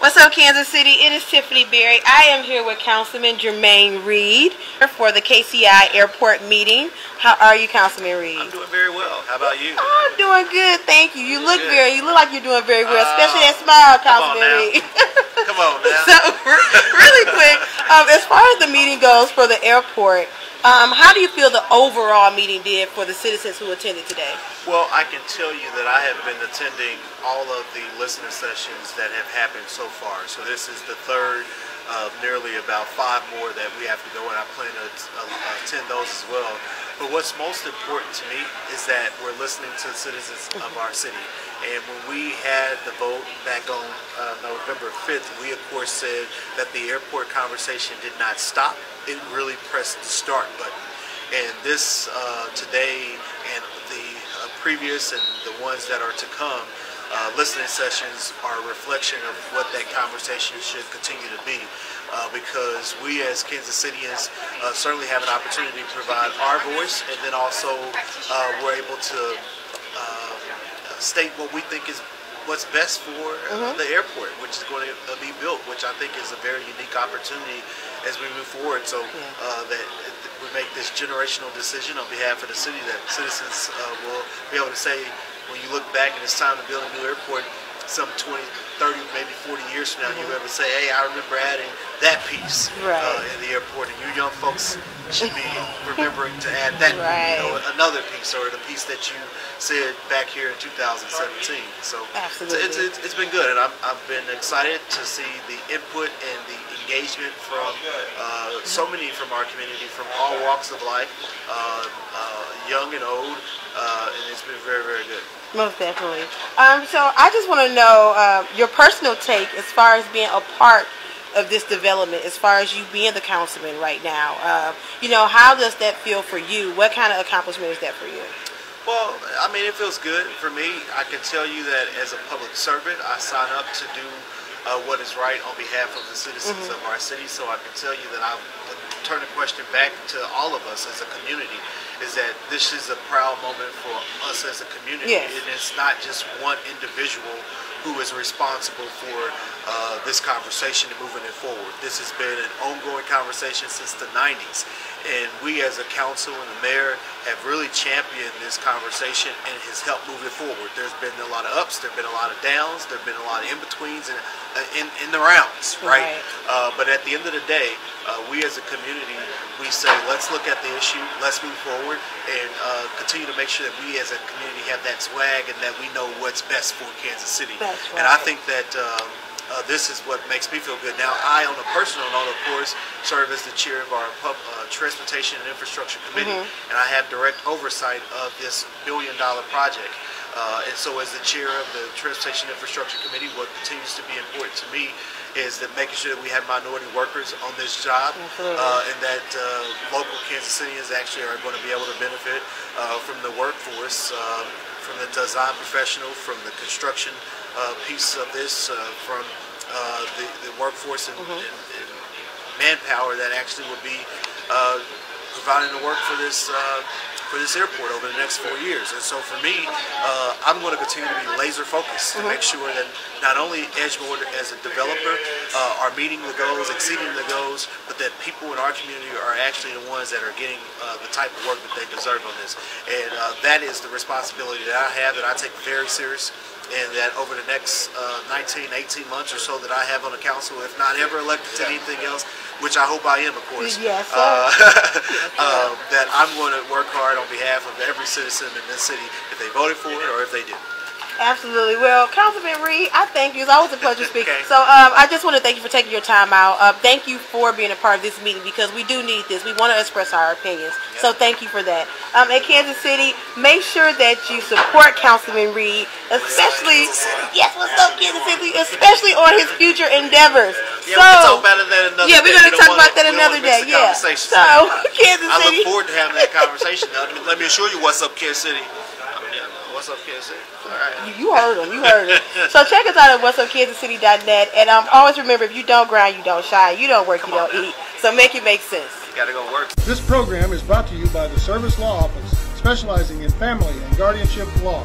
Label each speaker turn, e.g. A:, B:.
A: What's up, Kansas City? It is Tiffany Berry. I am here with Councilman Jermaine Reed for the KCI Airport meeting. How are you, Councilman Reed?
B: I'm doing very well. How about you?
A: Oh, I'm doing good, thank you. You look
B: Good.
A: very, you look like you're doing very well,
B: Oh,
A: especially that smile, Councilman. Reed.
B: Come on now.
A: so, really quick, um, as far as the meeting goes for the airport, um, how do you feel the overall meeting did for the citizens who attended today?
B: Well, I can tell you that I have been attending all of the listening sessions that have happened so far. So this is the third of nearly about five more that we have to go, and I plan to uh, attend those as well. But what's most important to me is that we're listening to the citizens of our city. And when we had the vote back on uh, November 5th, we of course said that the airport conversation did not stop. It really pressed the start button. And this uh, today and the uh, previous and the ones that are to come, uh, listening sessions are a reflection of what that conversation should continue to be. Uh, because we as Kansas Cityans uh, certainly have an opportunity to provide our voice and then also uh, we're able to uh, state what we think is what's best for uh, the airport, which is going to be built, which I think is a very unique opportunity as we move forward. So uh, that we make this generational decision on behalf of the city that citizens uh, will be able to say, when you look back and it's time to build a new airport, some 20, 30, maybe 40 years from now, you'll be able say, hey, I remember adding that piece
A: Right.
B: uh, in the airport, and you young folks should be remembering to add that,
A: Right.
B: you know, another piece or the piece that you said back here in 2017. So
A: Absolutely.
B: It's, it's, it's been good, and I'm, I've been excited to see the input and the engagement from uh, so many from our community, from all walks of life, uh, uh, young and old, uh, and it's been very, very good.
A: Most definitely. Um, so I just want to know uh, your personal take as far as being a part of this development, as far as you being the councilman right now. Uh, you know, how does that feel for you? What kind of accomplishment is that for you?
B: Well, I mean, it feels good for me. I can tell you that as a public servant, I sign up to do uh, what is right on behalf of the citizens of our city. So I can tell you that I would turn the question back to all of us as a community is that this is a proud moment for us as a community.
A: Yes.
B: And it's not just one individual who is responsible for uh, this conversation and moving it forward. This has been an ongoing conversation since the 90s. And we as a council and the mayor have really championed this conversation and has helped move it forward. There's been a lot of ups, there have been a lot of downs, there have been a lot of in-betweens and uh, in, in the rounds, right?
A: Right.
B: Uh, but at the end of the day, uh, we as a community, we say, let's look at the issue, let's move forward, and uh, continue to make sure that we as a community have that swag and that we know what's best for Kansas City.
A: That's
B: And I think that um, uh, this is what makes me feel good. Now, I, on a personal note, of course, serve as the chair of our pub, uh, Transportation and Infrastructure Committee, and I have direct oversight of this billion-dollar project. Uh, and so, as the chair of the Transportation Infrastructure Committee, what continues to be important to me is that making sure that we have minority workers on this job, uh, and that uh, local Kansas Cityans actually are going to be able to benefit uh, from the workforce, um, from the design professional, from the construction uh, piece of this, uh, from uh, the, the workforce and, and, and manpower that actually will be uh, providing the work for this uh, for this airport over the next four years. And so for me, uh, I'm going to continue to be laser focused to make sure that not only Edgemoor as a developer uh, are meeting the goals, exceeding the goals, but that people in our community are actually the ones that are getting uh, the type of work that they deserve on this. And uh, that is the responsibility that I have that I take very serious and that over the next uh, 19, 18 months or so that I have on the council, if not ever elected to anything else, which I hope I am, of course,
A: Yes,
B: uh, uh, that I'm going to work hard on behalf of every citizen in this city if they voted for it or if they didn't.
A: Absolutely. Well, Councilman Reed, I thank you. It's always a pleasure speaking.
B: Okay.
A: So um, I just want to thank you for taking your time out. Uh, thank you for being a part of this meeting because we do need this. We want to express our opinions. So thank you for that. Um, at Kansas City, make sure that you support Councilman Reed, especially yes, what's up, Kansas City, especially on his future endeavors.
B: Yeah,
A: so,
B: we can talk about it another
A: yeah,
B: day.
A: we're gonna talk about that another day.
B: mix the
A: Yeah.
B: conversations
A: So,
B: now.
A: Kansas
B: I look forward to having that conversation. Let me- let me assure you what's up, Kansas City. I mean, What's up, Kansas City? All right.
A: You, you heard him. You heard him. so check us out at whatsupkansascity.net. And um, always remember, if you don't grind, you don't shine. You don't work, you don't eat. So make it make sense.
B: You gotta go work.
C: This program is brought to you by the Service Law Office, specializing in family and guardianship law.